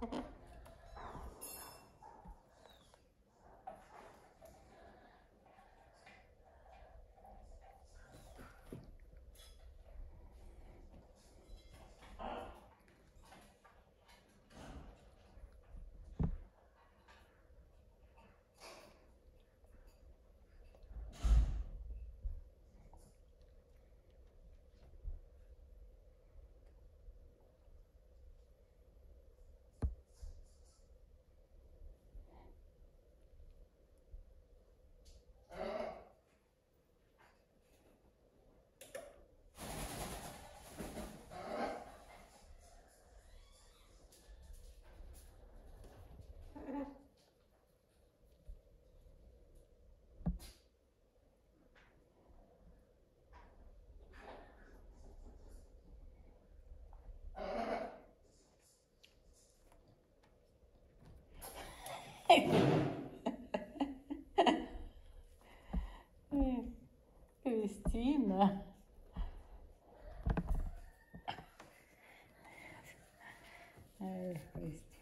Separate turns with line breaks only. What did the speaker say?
Ha ha ha. Cristina. Ai, Cristina.